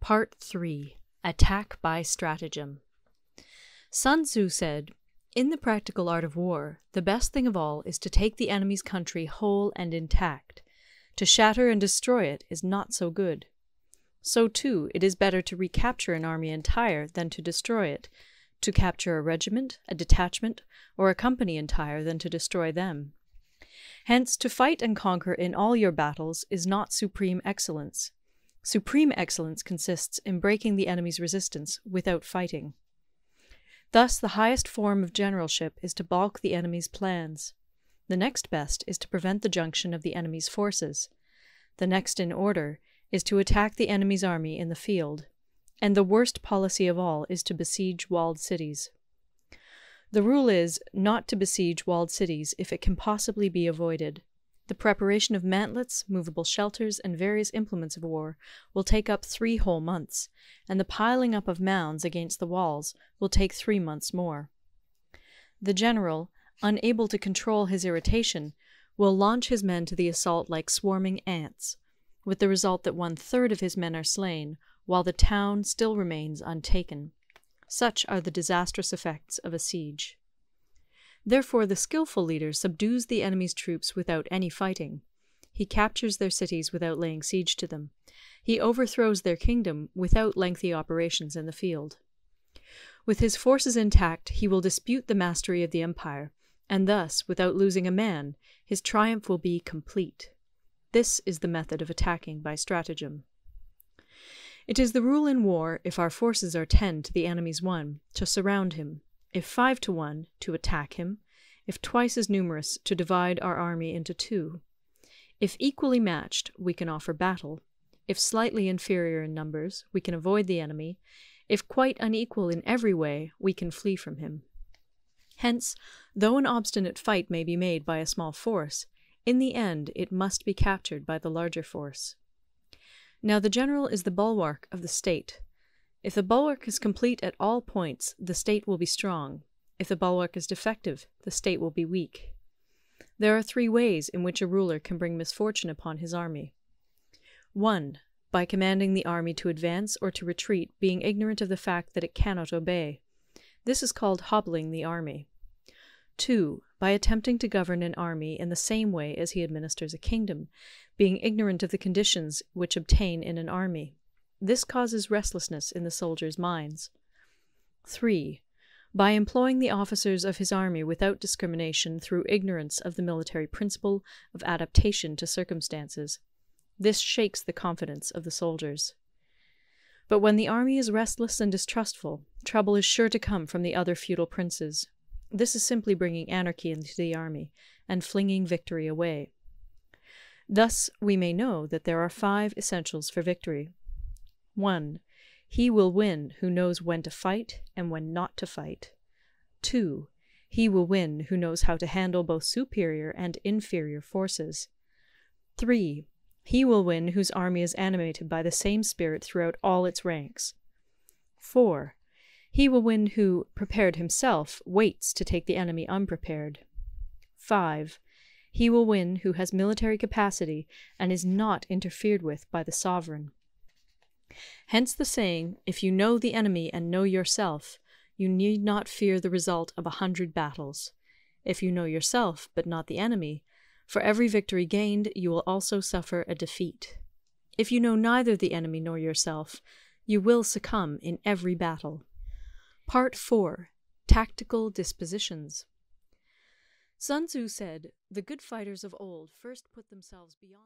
Part 3 Attack by Stratagem Sun Tzu said, In the practical art of war, the best thing of all is to take the enemy's country whole and intact. To shatter and destroy it is not so good. So, too, it is better to recapture an army entire than to destroy it, to capture a regiment, a detachment, or a company entire than to destroy them. Hence, to fight and conquer in all your battles is not supreme excellence. Supreme excellence consists in breaking the enemy's resistance without fighting. Thus, the highest form of generalship is to balk the enemy's plans. The next best is to prevent the junction of the enemy's forces. The next in order is to attack the enemy's army in the field. And the worst policy of all is to besiege walled cities. The rule is, not to besiege walled cities if it can possibly be avoided. The preparation of mantlets, movable shelters, and various implements of war will take up three whole months, and the piling up of mounds against the walls will take three months more. The general, unable to control his irritation, will launch his men to the assault like swarming ants, with the result that one third of his men are slain, while the town still remains untaken. Such are the disastrous effects of a siege. Therefore the skilful leader subdues the enemy's troops without any fighting. He captures their cities without laying siege to them. He overthrows their kingdom without lengthy operations in the field. With his forces intact, he will dispute the mastery of the empire, and thus, without losing a man, his triumph will be complete. This is the method of attacking by stratagem. It is the rule in war, if our forces are ten to the enemy's one, to surround him; if five to one, to attack him; if twice as numerous, to divide our army into two. If equally matched, we can offer battle; if slightly inferior in numbers, we can avoid the enemy; if quite unequal in every way, we can flee from him. Hence, though an obstinate fight may be made by a small force, in the end it must be captured by the larger force. Now the general is the bulwark of the state. If the bulwark is complete at all points, the state will be strong; if the bulwark is defective, the state will be weak. There are three ways in which a ruler can bring misfortune upon his army. 1. By commanding the army to advance or to retreat, being ignorant of the fact that it cannot obey. This is called hobbling the army. 2. By attempting to govern an army in the same way as he administers a kingdom, being ignorant of the conditions which obtain in an army. This causes restlessness in the soldiers' minds. 3. By employing the officers of his army without discrimination through ignorance of the military principle of adaptation to circumstances. This shakes the confidence of the soldiers. But when the army is restless and distrustful, trouble is sure to come from the other feudal princes. This is simply bringing anarchy into the army, and flinging victory away. Thus we may know that there are five essentials for victory. 1. He will win who knows when to fight and when not to fight. 2. He will win who knows how to handle both superior and inferior forces. 3. He will win whose army is animated by the same spirit throughout all its ranks. 4. He will win who, prepared himself, waits to take the enemy unprepared. 5. He will win who has military capacity and is not interfered with by the sovereign. Hence the saying, If you know the enemy and know yourself, you need not fear the result of a hundred battles. If you know yourself, but not the enemy, for every victory gained you will also suffer a defeat. If you know neither the enemy nor yourself, you will succumb in every battle. Part 4 Tactical Dispositions Sun Tzu said, The good fighters of old first put themselves beyond